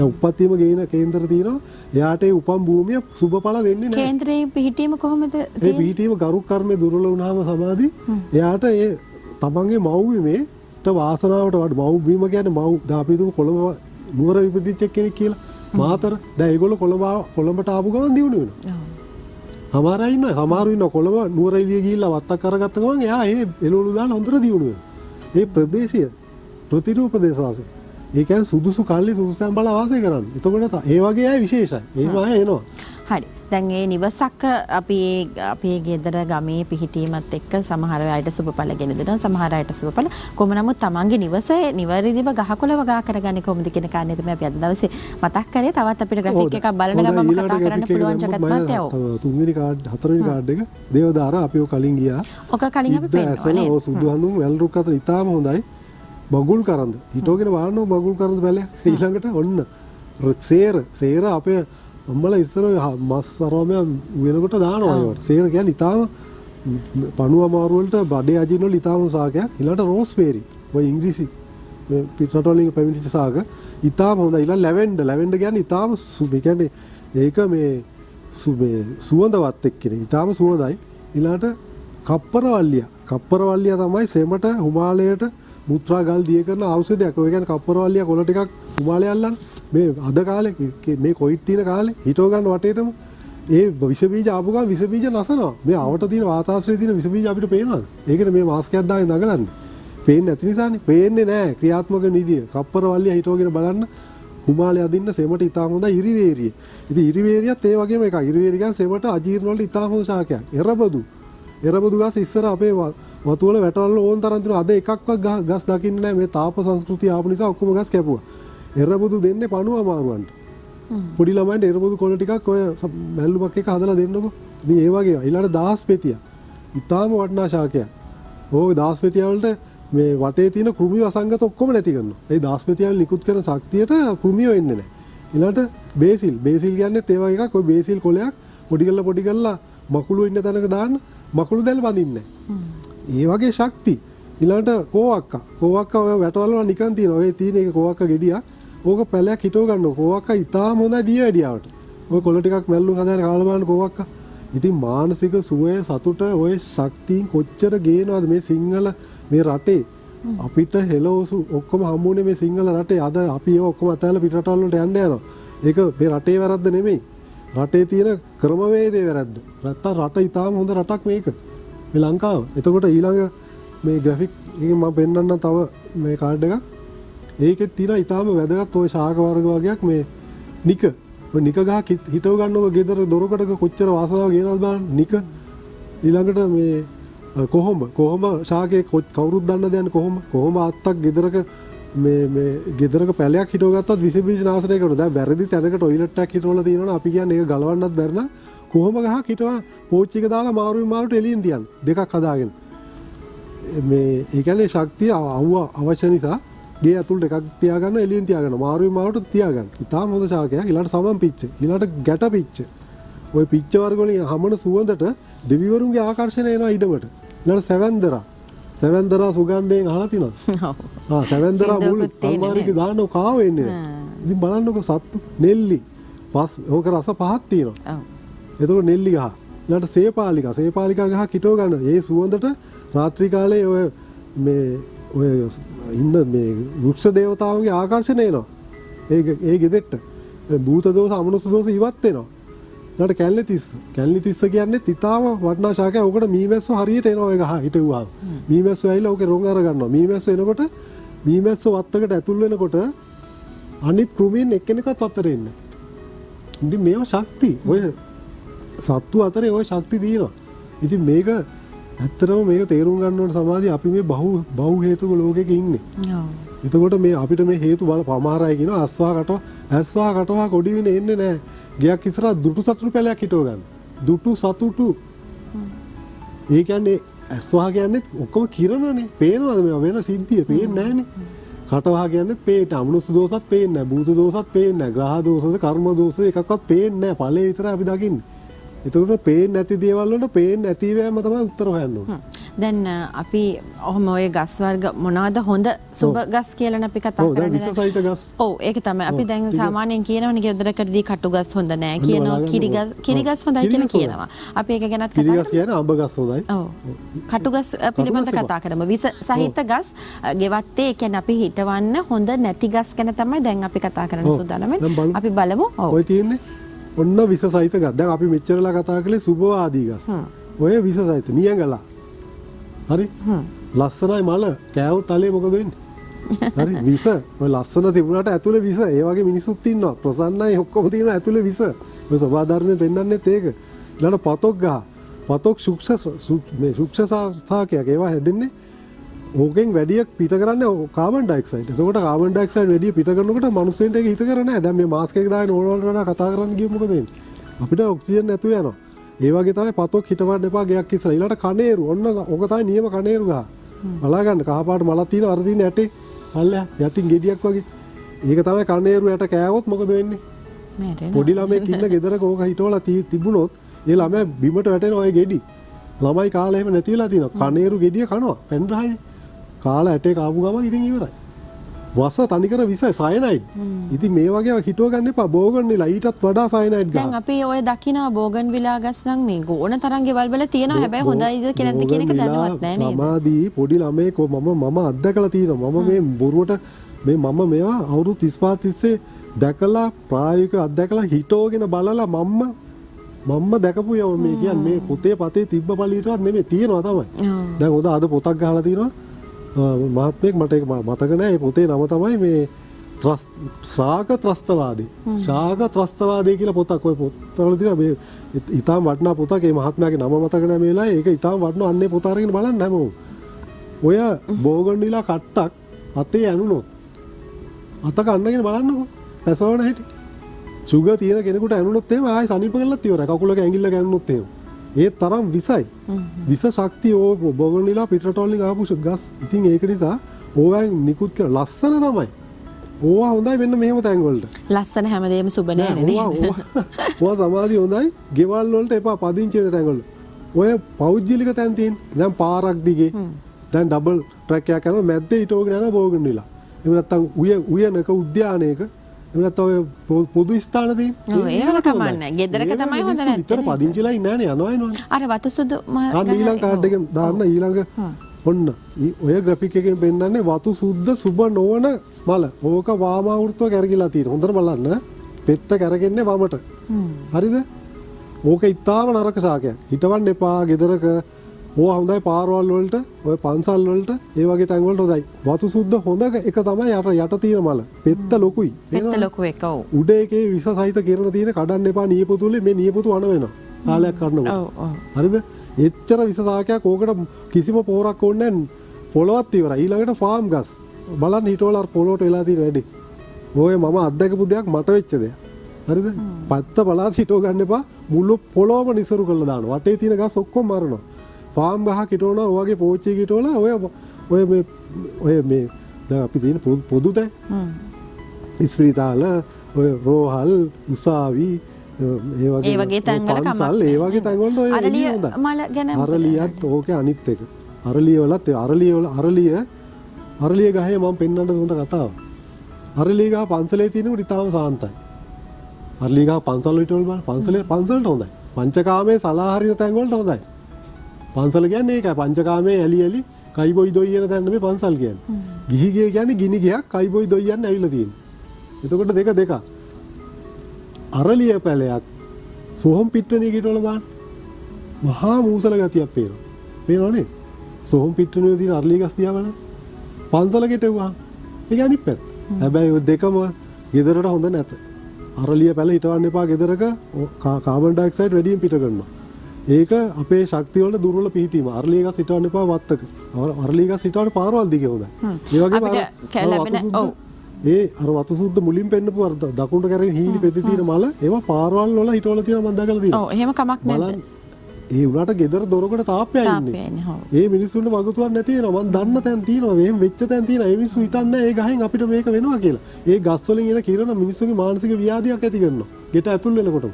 උප්පත්තියම ගේන කේන්දර තියෙනවා. එයාට උපම් භූමිය සුබඵල දෙන්නේ නැහැ. කේන්ද්‍රයේ පිහිටීම කොහොමද ඒ? පිහිටීම ගරු කර්මය දුර්වල වුණාම සමාධි එයාට ඒ තමන්ගේ මව්බිමේට වාසනාවට වඩා මව්බිම කියන්නේ මව් හිතමු කොළඹ නුවර ඉපදිච්ච කෙනෙක් කියලා. මාතර දැන් ඒගොල්ලෝ කොළඹ කොළඹට ආපු ගමන් දිනු වෙනවා. සමහරු ඉන්නවා කොළඹ නුවර එළිය ගිහිල්ලා වත්තක් කරගත්ත ගමන් එයා ඒ එළවලු දාලා හොඳට දිනු වෙනවා. ඒ ප්‍රදේශය ප්‍රතිරූප දේශවාසී. ඒ කියන්නේ සුදුසු කල්ලි සුදුසුයන් බල වාසය කරන්නේ. එතකොට ත- ඒ වගේ අය විශේෂයි. ඒම අය එනවා. හරි. දැන් ඒ නිවසක් අපි අපේ ගෙදර ගමේ පිහිටීමත් එක්ක සමහර අයට සුබඵල ගෙන දෙනවා. සමහර අයට සුබඵල කොහොම නමුත් තමන්ගේ නිවසේ නිවැරදිව ගහකොළ වගා කරගන්නේ කොහොමද කියන කාරණේ තමයි අපි අද දවසේ මතක් කරේ. තවත් අපිට ග්‍රැෆික් එකක් බලන ඊළඟට කතා කරන්න පුළුවන් ජගත් මහත්තයා ඔව්. තුන්වෙනි කාඩ් හතරවෙනි කාඩ් එක දේවදාර අපි ඔය කලින් ගියා. ඔක කලින් අපි පෙන්නවා නේද? ඔය සුදු හඳුන් වැල් රුක් අතර ඉතාම හොඳයි. බගුල් කරන්ද. හිටෝගෙන වාන්නෝ බගුල් කරන්ද බැලය ඊළඟට ඔන්න. සේර. සේර අපේ අම්මල ඉස්සර මස් සරෝමය වෙනකොට දානවාට සේර කියන්න ඉතාම පණුව අමාරුවලට බඩේ අජිනොල් ඉතාම සාකයක්. ඉලට රෝස් පේරි ඔය ඉංග්‍රීසි පිටටොලින් පැමිණිච සාක. ඉතාම හොඳ ඉලා ලැවෙන්ඩ ලැවෙන්ඩ ගැන ඉතාම සුමිකැන්නේ ඒක මේ සුබේ සුවඳවත් එක්කෙන ඉතාම සුවදයි ඉලාට කප්පරවල්ලිය. කප්පරවල්ලිය තමයි සෙමට හුමාලයට මුත්‍රා ගල් දිය කරන අවසදයක් ඔය ගැන කප්පරවල්ලිය කොළ ටිකක් හුමාලයල්ලන් මේ අද කාලෙ මේ කොයිත් තියෙන කාලේ හිටෝගන්න වටේටම ඒ විෂබීජ ආපුගම විසබීජ නසනවා මේ අවට තියෙන වාතාශ්‍රයේ තියෙන විසබීජ අපිට පේනවද ඒකට මේ මාස්කයක් දාගෙන නගලන්නේ පේන්නේ නැති නිසානේ පේන්නේ නැහැ ක්‍රියාත්මක නිදිය කප්පරවල්ලිය හිටෝගෙන බලන්න කුමාලය අදින්න සෙමට ඉතාම හොඳ ඉරිවේරිය. ඉතින් ඉරිවේරියත් ඒ වගේම එකක්. ඉරිවේරිය කියන්නේ සෙමට අජීර්ණ වලට ඉතාම හොඳ ශාකයක්. එරබදු. එරබදු ගස් ඉස්සර අපේ ව- වතු වල වැටවල ඕන් තරම් තිබුණා. අද එකක්වත් ගහ- ගස් දකින්නේ නැහැ. මේ තාප සංස්කෘතිය ආපු නිසා ඔක්කොම ගස් කැපුවා. එරබදු දෙන්නේ පණුව අමාරුවන්ට. පොඩි ළමයින්ට එරබදු කොළ ටිකක් ඔය මැල්ලුමක් එක හදලා දෙන්නකෝ. ඉතින් ඒ වගේ ඊළඟට දාස්පෙතිය. ඉතාම වටිනා ශාකයක්. ඕක දාස්පෙතිය වලට මේ වටේ තියෙන කෘමි වසංගත ඔක්කොම නැති කරනවා. ඒ දාස්පෙතිය වල නිකුත් කරන ශක්තියට කෘමියෝ එන්නේ නැහැ. ඊළඟට බේසිල් බේසිල් කියන්නේ ඒ වගේ එකක්. ඔය බේසිල් කොලයක් පොඩි කරලා පොඩි කරලා මකුළු ඉන්න තැනක දාන්න මකුළු දැල් බඳින්නේ නැහැ. ඒ වගේ ශක්ති. ඊළඟට කෝවක්කා. කෝවක්කා ඔය වැටවල වල නිකන් තියෙනවා. ඔය තියෙන එක කෝවක්කා ගෙඩියක්. ඕක පැලයක් හිටව ගන්නවා. කෝවක්කා ඉතාම හොඳයි දිය වැඩියාවට. ඔය කොළ ටිකක් මැල්ලුම් හදාගෙන කාලා බලන්න කෝවක්කා. ඉතින් මානසික සුවය සතුට ඔය ශක්තියින් කොච්චර ගේනවද මේ සිංහල මේ රටේ අපිට හෙලෝසු ඔක්කොම හම්බුනේ මේ සිංහල රටේ අද අපි ඒව ඔක්කොම අතහැරලා පිටරටවල් වලට යන්න යනවා. ඒක මේ රටේ වැරද්ද නෙමෙයි. රටේ තියෙන ක්‍රමවේදයේ වැරද්ද. නැත්තම් රට ඊටාම හොඳ රටක් මේක. මේ ලංකාව. එතකොට ඊළඟ මේ ග්‍රෆික් ම පෙන්න්න තව මේ කාඩ් එක ඒකෙත් තින ඉතාම වැදගත් ඔය ශාකවර්ගවාගයක් මේ නික. නිකගා හිටව ගන්නක ගෙදර දොරකටක කොච්චර වාසාව ගෙනල්දා නික ඊළඟට මේ කොහොම? කොහොම ශාකය කොච් කවරුත් දන්න දයන් කොහොම? කොහොම අත්තක් ගෙදරක ගෙදරක පැලයක් හිටගත් විසිි නාසරයකට බැරදි තැනකට ඔයිලටක් හිටවල තියෙන අපි කියන්න එක ගලවන්නත් බැරන කොහොම ගහ හිටවා පෝච්චික දාලා මාරුයි මාරුට එලින් දියන් දෙකක් කදාගෙන මේ ඒ කියන්නේ ශක්තිය අවුව අවශ්‍ය නිසා ගේ ඇතුළට එකක් තියාගන්න එළියෙන් තියාගන්න මාරුවෙන් මාරුට තියාගන්න. ඉතාලම හොඳ ශාකයක්. ඊළඟට සමන් පිච්ච. ඊළඟට ගැට පිච්ච. ওই පිච්ච වර්ග වලින් හමන සුවඳට දෙවිවරුන්ගේ ආකර්ෂණය එනවා ඉඩමට. ඊළඟට සැවැන්දරා. සැවැන්දරා සුගන්ධයෙන්. ආ සැවැන්දරා මුල් අල්මාරියක දාන්න කාව එන්නේ නැහැ. ඉතින් බලන්නකො සත්තු නෙල්ලි පස් ඕක රස පහක් තියෙනවා. ඔව්. එතකොට නෙල්ලි ගහ. ඊළඟට සේපාලිකා සේපාලිකා ගහ කිටෝ ගන්න. ඒ සුවඳට රාත්‍රී කාලේ ඔය මේ ඔය ඉන්න මේ වෘක්ෂ දේවතාවුන්ගේ ආකර්ෂණය එනවා. ඒ ඒ ගෙදෙට්ට. භූත දෝෂ අමනුෂ්‍ය දෝෂ ඉවත් වෙනවා. ඊළඟට කැල්ලි තිස්ස. කැල්ලි තිස්ස කියන්නේ තිතාව වටනා ශාකය. ඕකට මීමැස්සෝ හරියට එනවා ඒ ගහ හිටුවාම. මීමැස්සෝ ඇවිල්ලා ඕකේ රොන් අර ගන්නවා. මීමැස්සෝ එනකොට මීමැස්සෝ වත්තකට ඇතුල් වෙනකොට අනිත් කෘමීන් එක්කෙනෙක්වත් අතර එන්නේ. ඉතින් මේව ශක්ති. ඔය සත්තු අතරේ ওই ශක්ති තියෙනවා. ඉතින් මේක ඇත්තටම මේක තේරුම් ගන්න ඕන සමාධිය අපි මේ බහු බහු හේතුක ලෝකෙක ඉන්නේ. එතකොට මේ අපිට මේ හේතු බල පමාරයි කියන අස්වා කටව ඇස්වා කටවා කොඩි වෙන එන්නේ නැහැ. ගයක් ඉස්සරහ දුටු සතුටු පැලයක් හිටව ගන්න. දුටු සතුටු. ඒ කියන්නේ ඇස්වා කියන්නේ ඔක්කොම කිරණනේ. පේනවද මේවා වෙන සිද්ධිය පේන්නේ නැහනේ. කටවා කියන්නේ පේට අමනුස්ස දෝසත් පේන්නේ භූත දෝසත් පේන්නේ ග්‍රහ දෝසද කර්ම දෝසද එකක්වත් පේන්නේ ඵලයේ විතරයි අපි දකින්නේ එතකොට පේන්නේ නැති දේවල් වලට පේන්නේ නැති වෑම තමයි උත්තර හොයන්න ඕනේ දැන් අපි ඔහොම ඔය ගස් වර්ග මොනවද හොඳ සුබ ගස් කියලා අපි කතා ඔව් කරන්නේ විස දැන්. සහිත ගස් ඔව් ඒක තමයි අපි ඔව්, දැන් සාමාන්‍යයෙන් කියනවනේ ගෙදරකදී කටු ගස් හොඳ නෑ කියනවා කිරි. ගස් කිරි ගස් ඔව්. හොඳයි කිරි කියලා. කියනවා. අපි ඒක ගැනත් කිරි කතා ගස් කියන්නේ අඹ ගස් හොඳයි ඔව් කටු ගස් පිළිබඳ කතා කරමු. විස සහිත ගස් ගෙවත්තේ කියන්නේ අපි හිටවන්න හොඳ නැති ගස් ගැන තමයි දැන් අපි කතා කරන්න ඔව්. සූදානම්. අපි බලමු. ඔව්. ඔය තියෙන්නේ ඔන්න විස සහිත ගස්. දැන් අපි මෙච්චරලා කතා කළේ සුභවාදී ගස්. ඔය විස සහිත නියඟලා. හරි. ලස්සනයි මල. කෑවොත් තලේ මොකද වෙන්නේ? හරි විස. ඔය ලස්සන තිබුණාට ඇතුලේ විස. ඒ වගේ මිනිස්සුත් ඉන්නවා. ප්‍රසන්නයි ඔක්කොම තියෙනවා ඇතුලේ විස. ඔය සබා ධර්මයේ පෙන්වන්නේත් ඒක. ඊළඟ පතොක් ගහ. පතොක් සුක්ෂ මේ සුක්ෂ සාකයක්. ඒවා හැදෙන්නේ ඕකෙන් වැඩියක් පිට කරන්නේ කාබන් ඩයිऑක්සයිඩ්. එතකොට කාබන් ඩයිऑක්සයිඩ් වැඩි පිට කරනකොට මිනිස්සුන්ට ඒක හිත කරන්නේ නැහැ. දැන් මේ මාස්ක් එක දාගෙන ඕන වලට වඩා කතා කරන්න ගියොත් මොකද වෙන්නේ? අපිට ඔක්සිජන් නැතුව යනවා. ඒ වගේ තමයි පතොක් හිටවන්න එපා ගයක් ඉස්සර. ඊළඟට කණේරු. ඔන්න ඕක තමයි නියම කණේරු ගහ. බලා ගන්න කහපාට මලක් තියෙනවා අර තියෙන ඇටේ. පල්ලෙහා යටින් ගෙඩියක් වගේ. ඒක තමයි කණේරු යට කෑවොත් මොකද වෙන්නේ? පොඩි ළමෙක් ඉන්න ගෙදරක ඕක හිටවලා ති- තිබුණොත් ඒ ළමයා බිමට වැටෙන ඔය ගෙඩි. ළමයි කාලා එහෙම නැති වෙලා තියෙනවා. කණේරු ගෙඩිය කනවා. පෙන් රහයිනේ. කාලා ඇටේ කාපු ගමන් ඉතින් ඉවරයි. වස තනිකර විසයි සයනයිඩ්. ඉතින් මේ වගේ හිටව ගන්න එපා. බෝගන්නිලා ඊටත් වඩා සයනයිඩ් දැන් ගන්න. අපි ඔය දකින බෝගන් විලා ගස් නම් මේ ගෝණ තරම් ගෙවල් වල තියෙනවා හැබැයි හොඳයිද කියලා නැද්ද කියන එක දැනවත් නැහැ නේද? සමාධී පොඩි ළමයෙක් මම මම අත්දැකලා තියෙනවා. මම මේ බොරුවට මේ මම මේවා අවුරුදු 35 තිස්සේ දැකලා ප්‍රායෝගික අත්දැකලා හිතෝගෙන බලලා මම්ම මම්ම දැකපු යම මේ කියන්නේ මේ පොතේ පතේ තිබ්බ පළියටවත් නෙමෙයි තියෙනවා තමයි. දැන් හොඳ අද පොතක් ගහලා තියෙනවා මහත්මයෙක් මට මතක ඒ පොතේ නම තමයි මේ ශාක ත්‍රස්තවාදී. ශාක ත්‍රස්තවාදී කියලා පොතක් ඔය පොතවල තියෙනවා. මේ ඉතාම වටිනා පොතක්. ඒ මහත්මයාගේ නම මතක නැහැ මේ වෙලාවේ. ඒක ඉතාම වටිනා අන්නේ පොත අරගෙන බලන්න හැමෝම. ඔය බෝගන්විලා කට්ටක් අතේ ඇනුනොත් අත කන්නගෙන බලන්නකෝ. පැසවන හැටි. සුගර් තියෙන කෙනෙකුට ඇනුනොත් එහෙම ආයෙ සනීප කරලත් ඉවරයි. කකුලක ඇඟිල්ල ගන්නොත් එහෙම ඒ තරම් විසයි. විස ශක්තිය ඕ බොගන්නිලා පිටටොල්ලින් ආපු ගස්. ඉතින් ඒක නිසා ඕවැන් නිකුත් කර ලස්සන තමයි. ඕවා හොඳයි වෙන්න මෙහෙම තැන්වලට. ලස්සන හැමදේම සුබ නෑ ඕවා නේද? ඕවා- ඕවා සමාධිය හොඳයි. ගෙවල් වලට එපා පදිංචි වෙන තැන්වල. ඔය පෞද්ගලික තැන් තියෙන දැන් පාරක් දිගේ. දැන් ඩබල් ට්‍රැක් එකක් යනවා මැද්දේ බෝගන්නිලා එහෙම නැත්නම් උය උයනක උද්‍යානයක නැත්නම් ඔය පොදු ස්ථාන තියෙන ඔව්, ඒ වල කමක් නැහැ. ගෙදරක තමයි හොඳ නේද? පදිංචිලා ඉන්නේ නැහැ නේ යනවා අර වතු සුදු ම- අන්න ගහ- ඊළඟ කාඩ් එකෙන් දාන්න ඊළඟ ඔන්න ඔය ග්‍රැෆික් එකෙන් පෙන්නන්නේ වතු සුද්ධ සුබ නොවන මල. ඕක වාමාවෘතව කැරකිලා තියෙන. හොඳට බලන්න. පෙත්ත කැරගෙන්නේ වමට. හරිද? ඕක ඉතාම නරක ශාකයක්. හිටවන්න එපා ගෙදරක. ඕවා හොඳයි පාරවල් වලට, ඔය පන්සල් වලට, ඒ වගේ තැන් වලට හොඳයි. වතු සුද්ධ හොඳ එක තමයි යට යට තියෙන මල. පෙත්ත ලොකුයි. පෙත්ත? ලොකු එක. උඩ එකේ විස සහිත කිරණ තියෙන කඩන්න එපා නියපොතුලේ මේ නියපොතු අණ වෙනවා. කාලයක් ඔව්. හරිද? එච්චර විසසාකයක් ඕකට කිසිම පෝරක් ඕනේ නැහැ. පොළවත් ඉවරයි. ඊළඟට ෆාම් ගස්. බලන්න හිටවල අර පොළොට වෙලා තියෙන වැඩි. ඔය මම අත්දැකපු දෙයක් මට වෙච්ච දෙයක්. හරිද? පත්ත බලාත් හිටව ගන්න එපා. මුළු පොළොවම නිසරු කරලා දානවා. වටේ තියෙන ගස් ඔක්කොම මරනවා. ෆාම් ගහක් හිටවනවා ඔයගේ පෝච්චි හිටවලා ඔය ඔය ඔය මේ දැන් අපි තියෙන පොදු- පොදු දැන් හ්ම්. ඉස්පිරිතාල ඔය රෝහල් උසාවි ඒ වගේ තැන්වල පන්සල් ඒ වගේ තැන්වලට ඔය අරලිය. මල ගැන? අරලියත් ඕකේ අනිත් එක. අරලිය වලත් අරලිය වල අරලිය අරලිය ගහේ මම පෙන්වන්නද හොඳ කතාව. අරලිය ගහ පන්සලේ තියෙනකොට ඉතාලම සාන්තයි. අරලිය ගහ පන්සල් වලට පන්සලේ පන්සලට හොඳයි. පංචකාමයේ සලා හරින තැන් වලට හොඳයි. පන්සල කියන්නේ ඒකයි පංචකාමයේ ඇලි ඇලි කයි බොයි දොයි කියන තැන මේ පන්සල් කියන්නේ. ගිහි ගිය කියන්නේ ගිනි ගියක් කයි බොයි දොයි යන්න ඇවිල්ලා තියෙන්නේ. එතකොට දෙක දෙක. අරලිය පැලයක් සොහොම් පිට්ටනිය කිටවල දාන්න. මහා මූසල ගතියක් පේනවා. පේනවනේ? සොහොම් පිට්ටනිය තියෙන අරලිය ගස් දිහා බලන්න. පන්සල ගෙටෙව්වා. ඒක අනිත් පැත්ත. හැබැයි ඔය දෙකම ගෙදරට හොඳ නැත. අරලිය පැල හිටවන්න එපා ගෙදරක කාබන් ඩයොක්සයිඩ් වැඩියෙන් පිට කරනවා. ඒක අපේ ශක්තිය වලට දුර්වල පිහිටීම. අරලිය ගස් හිටවන්න එපා වත්තක. අර- අරලිය ගස් හිටවන්න පාරවල් දිගේ හොඳයි. ඒ අර- වතු සුද්ද-. ඒ මුලින් පෙන්නපු අර ද- දකුණට කරගෙන හීලි පෙති තියෙන මල ඒවා පාරවල් වල හිටවල තියෙන. ඔව් එහෙම කමක් නැද්ද? ඒ වුණාට ගෙදර දොරකට හො. ඒ මිනිස්සුන්ට වගතුවක් නැති. මම දන්න තැන් තියෙනවා. මෙහෙම වෙච්ච තැන් තියෙනවා. ඒ මිනිස්සු හිතන්නේ ඒ ගහෙන් අපිට මේක වෙනවා කියලා. ඒ ගස් වලින් එන කිරණ මිනිස්සුගේ මානසික ව්‍යාධියක් ඇති කරනවා. ගෙට ඇතුල් වෙනකොටම.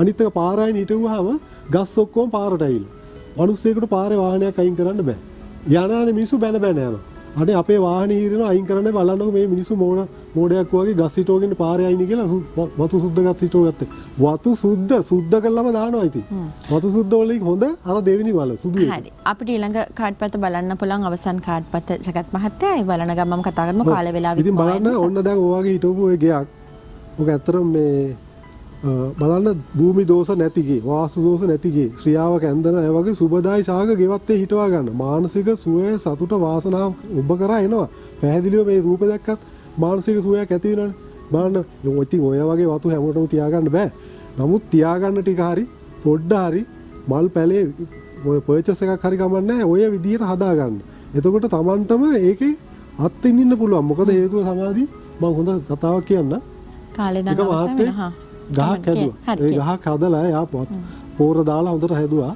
අනිත් එක පාරායින් හිටුවාම ගස් ඔක්කොම පාරට ඇවිල්ලා. මිනිස්සෙකුට පාරේ වාහනයක් අයින් කරන්න බෑ. යනානේ මිනිස්සු බැන බැන යනවා. අනේ අපේ වාහනේ හිරිනවා අයින් කරන්න බලන්නකො මේ මිනිස්සු මෝඩ මෝඩයක් වගේ ගස් හිටවගෙන පාරේ අයින් කියලා වතු සුද්ධ ගස් හිටව ගත්තේ. වතු සුද්ධ සුද්ධ කළාම දානවා ඉතින්. වතු සුද්ධ වලින් හොඳ අර දෙවෙනි වල සුදු. හරි අපිට ඊළඟ කාඩ් පත බලන්න පුළුවන් අවසන් කාඩ් පත ජගත් මහත්තයා ඒ බලන ගමන් කතා කරමු කාලය වෙලාව ඉතින් බලන්න ඔන්න දැන් ඔයගේ හිටවපු ඔය ගෙයක්. ඔක ඇත්තටම මේ බලන්න භූමි දෝෂ නැතිගේ වාස්තු දෝෂ නැතිගේ ශ්‍රියාව කැන්දන ඒ වගේ සුබදායි ශාක ගෙවත්තේ හිටවා ගන්න. මානසික සුවය සතුට වාසනාව ඔබ කරා එනවා. පැහැදිලිව මේ රූප දැක්කත් මානසික සුවයක් ඇති වෙනවනේ. බලන්න ඉතින් ඔය වගේ වතු හැමෝටම තියාගන්න බෑ. නමුත් තියාගන්න ටික හරි පොඩ්ඩ හරි මල් පැලේ ඔය පර්චස් එකක් හරි කමන්නේ ඔය විදිහට හදාගන්න. එතකොට Tamanටම ඒකේ අත්ින් ඉන්න පුළුවන්. මොකද හේතුව සමාධි මම හොඳ කතාවක් කියන්න. කාලේ නම් ගහක් හැදුවා. ඒ ගහක් හදලා එයා පොත් පෝර දාලා හොඳට හැදුවා.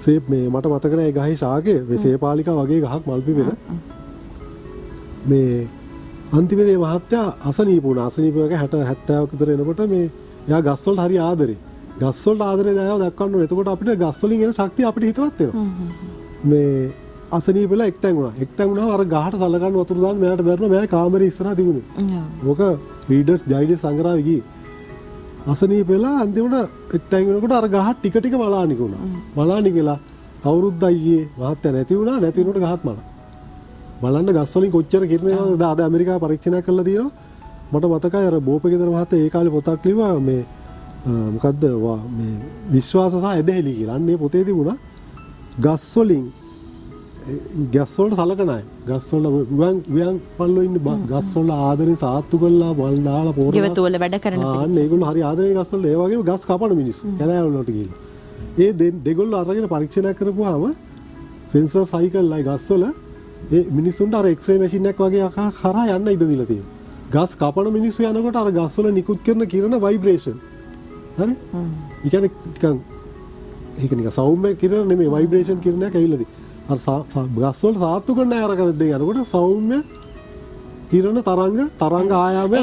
සේප් මේ මට මතක නෑ ඒ ගහේ ශාකය මේ සේපාලිකා වගේ ගහක් මල් පිපෙන. මේ අන්තිමේදී මේ මහත්තයා අසනීප වුණා. අසනීප වගේ 60 70ක විතර එනකොට මේ එයා ගස් වලට හරි ආදරේ. ගස් වලට ආදරේ දැයව දක්වන්න. එතකොට අපිට ගස් වලින් එන ශක්තිය අපිට හිතවත් වෙනවා. මේ අසනීප වෙලා එක්තැන් වුණා. එක්තැන් වුණාම අර ගහට සලකන්න වතුර දාන්න මෙයාට බැරිනවා. මෙයා කාමරේ ඉස්සරහා තිබුණේ. ඕක රීඩර්ස් ජයිඩස් සංග්‍රහය ගියේ. අසනීප වෙලා අන්තිමට එක්තැන් වෙනකොට අර ගහ ටික ටික මලානික වුණා. මලානික වෙලා අවුරුද්ද අයියේ මහත්තයා නැති වුණා. නැති වෙනකොට ගහත් මලා. බලන්න ගස් වලින් කොච්චර කිරණයක්ද අද ඇමරිකාව පරීක්ෂණයක් කරලා තියෙනවා. මට මතකයි අර බෝපගෙදර මහත්තයා ඒ කාලේ පොතක් ලිව්වා මේ මොකද්ද මේ විශ්වාස සහ එදෙහෙලි කියලා. අන්න ඒ පොතේ තිබුණා ගස් වලින් ගස්වලට සලකනයි ගස්වල ගන් වයන් පල්ල ඉන්න ගස්වල ආදරෙන් සාත්තු කල්ලා මල් දාලා පෝර තුවල වැඩ කරන ඒගුල හරි ආදර ගස්වල ඒවගේ ගස් කපන මිනිස්සු. කැලෑවලට කියල ඒ දෙගොල්ල අරගෙන පරීක්ෂණ කරපුහම සෙන්සර් සයිකල්ලයි ගස්වල ඒ මිනිස්සුන්ට අර එක්ේ මැසිිනක් වගේ අකා හර යන්න ඉද දිලතිය ගස් කපන මිනිස්සු යනකොට අර ගස්වල නිකුත් කරන කියරන වයිබ්‍රේෂන් හරි? ඉකැන ඒක සෞම්ම කරන මේ වයිබ්‍රේෂන් කරන ඇවිල්ලදී ඇවිල්ලා තියෙන්නේ. අර සා- සා- ගස් වල සාත්තු කරන දෙය යනකොට සෞම්‍ය කිරණ තරංග තරංග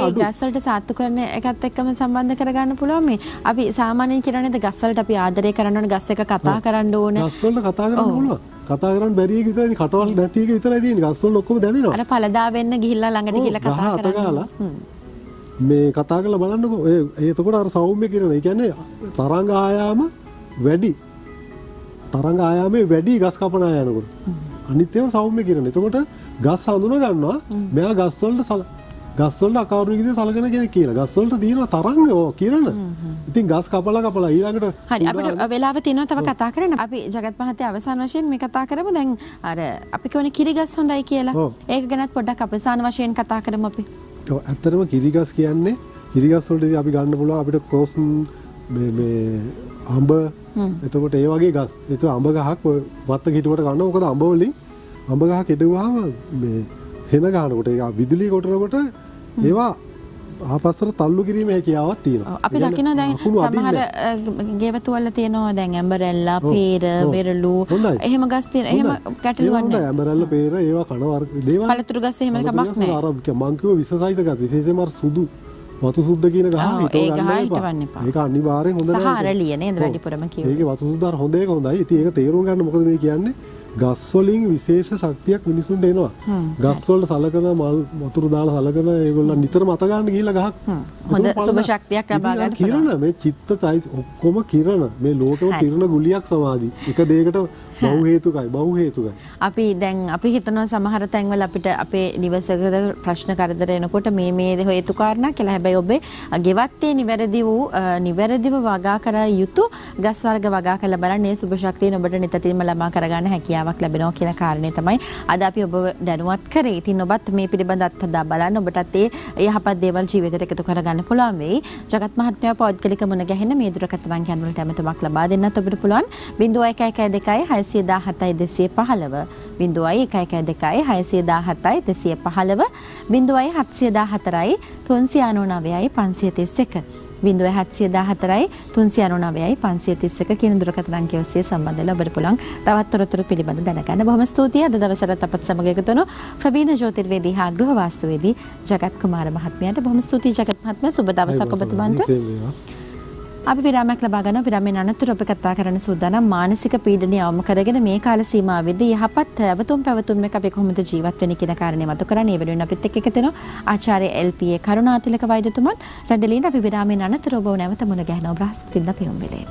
අඩු ගස්වලට සාත්තු කරන එකත් එක්කම සම්බන්ධ කරගන්න පුළුවන් මේ අපි සාමාන්‍යයෙන් කියනනේ ගස්වලට අපි ආදරය කරන්න ඕනේ ගස් එක කතා කරන්න ඕනේ ගස් වල කතා කරන්න පුළුවන්. කතා කරන්න බැරි එක විතරයි කටවල් නැති එක විතරයි තියෙන්නේ. ගස් වල ඔක්කොම දැනෙනවා. අර පළදා වෙන්න ගිහිල්ලා ළඟට ගිහිල්ලා ගහ කතා. හ්ම්. මේ කතා කරලා බලන්නකෝ. ඒ එතකොට අර සෞම්‍ය කිරණ. ඒ කියන්නේ තරංග ආයාම වැඩි. තරංග ආයාමේ වැඩි ගස් කපන යනකොට. අනිත් ඒවා සෞම්‍ය කිරණ. එතකොට ගස් හඳුන ගන්නවා. මෙයා ගස් වලට සල ගස් වලට අකවුරු විදිහට සලකන කෙනෙක් කියලා. ගස් වලට තියෙනවා තරංග ඕ කිරණ. ඉතින් ගස් කපලා කපලා ඊළඟට හරි අපිට වෙලාව තියෙනවා තව කතා කරන්න. අපි ජගත් මහත්තයා අවසාන වශයෙන් මේ කතා කරමු. දැන් අර අපි කියවනේ කිරිගස් හොඳයි කියලා. ඒක ගැනත් පොඩ්ඩක් අවසාන වශයෙන් කතා කරමු අපි. ඔව්, ඇත්තටම කිරිගස් කියන්නේ කිරිගස් වලට අපි ගන්න පුළුවන් අපිට ක්‍රොස් මේ මේ අඹ එතකොට ඒ වගේ ගස් එතකොට අඹ ගහක් ඔය වත්තක හිටුවට ගන්න මොකද අඹ වලින් අඹ ගහ කෙටුවාම හෙන ගන්නකොට ඒක විදුලිය කොටනකොට ඒවා ආපස්සට තල්ලු කිරීමේ හැකියාවක් තියෙනවා. අපි ඒ දකිනවා දැන් සමහර අදින්නේ අ, ගෙවතු වල තියෙනවා දැන් ඇඹරැල්ලා, පේර, හොඳයි. එහෙම ගස් තියෙන. එහෙම හොඳයි. නැහැ. ඇමරැල්ල පේර ඒවා කන වර්ග දේවල් පළතුරු ගස් එහෙම කමක් නැහැ. අර මං කිව්ව විශේෂයිස ගස් විශේෂයෙන්ම සුදු වතු සුද්ද කියන ගහ ඒ ගන්න ගහ එපා. හිටවන්න එපා. ඒක අනිවාර්යෙන් හොඳ සහ නෑ. අරලිය නේද ඔව්. වැඩිපුරම කිව්වේ. ඒකේ වතු සුද්ද අර හොඳ හොඳයි. ඒක තේරුම් ගන්න මොකද මේ කියන්නේ? ගස් වලින් විශේෂ ශක්තියක් මිනිසුන්ට එනවා. හ්ම්, ගස් වලට සලකන මල් වතුර දාලා සලකන ඒගොල්ලන් නිතරම අත ගන්න ගිහිල්ලා ගහක්. හොඳ බලන්න. ශක්තියක් ලබා ඉතින් අර ගන්න පුළුවන්. කිරණ මේ චිත්ත චෛත ඔක්කොම කිරණ මේ ලෝකෙම. කිරණ ගුලියක් සමාධි. එක දෙයකට බහු හේතුකයි බහු හේතුකයි. අපි දැන් අපි හිතනවා සමහර තැන්වල අපිට අපේ නිවසකද ප්‍රශ්න කරදර එනකොට මේ මේ හේතු කාරණා කියලා. හැබැයි ඔබේ ගෙවත්තේ නිවැරදි වූ නිවැරදිව වගා කර යුතු ගස් වර්ග වගා කරලා බලන්න ඒ සුබ ශක්තියන ඔබට නිතින්ම ළමා කරගන්න හැකියාවක් ලැබෙනවා කියන කාරණේ තමයි අද අපි ඔබ දැනුවත් කරේ. ඉතින් ඔබත් මේ පිළිබඳ අත්හදා බලන්න ඔබටත් ඒ යහපත් දේවල් ජීවිතයට එකතු කරගන්න පුළුවන් වෙයි. ජගත් මහත්මයා පෞද්ගලික මුණ ගැහෙන මේ දුරකථන අංකයන් වලට ඇමතුමක් ලබා දෙන්නත් ඔබට පුළුවන්. 0112 617 215 0112 617 215 0714 399 531 බිඳුව හැත්සිය දාහතරයි තුන්සිය අනුනවයයි පන්සිය තිස්සක කියන දුරකථන අංකය ඔස්සේ සම්බන්ධ වෙලා ඔබට පුළුවන් තවත් තොරතුරු පිළිබඳ දැනගන්න. බොහොම ස්තුතියි අද දවසට අපත් සමග එකතු වුණු ප්‍රවීණ ජ්‍යොතිර්වේදී හා ගෘහ වාස්තුවේදී ජගත් කුමාර මහත්මයාට බොහොම ස්තුතියි ජගත් මහත්මයා සුබ දවසක් ඔබතුමන්ට. අපි විරාමයක් ලබා ගන්න විරාමයෙන් අනතුරු අපි කතා කරන්න සූදානම් මානසික පීඩනය අවම කරගෙන මේ කාල සීමාවෙදී යහපත් ඇවතුම් පැවතුම් එක අපි කොහොමද ජීවත් වෙන්නේ කියන කාරණේ මතු කරන්නේ ඒ වෙනුවෙන් අපිත් එක්ක එකතු වෙනවා ආචාර්ය එල්.පී.ඒ. කරුණාතිලක වෛද්‍යතුමන් රැඳෙලින් අපි විරාමයෙන් අනතුරු ඔබව නැවත මුණ ගැහෙනවා බ්‍රහස්පතින්දා පියුම් වෙලේ.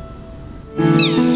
දිනපතා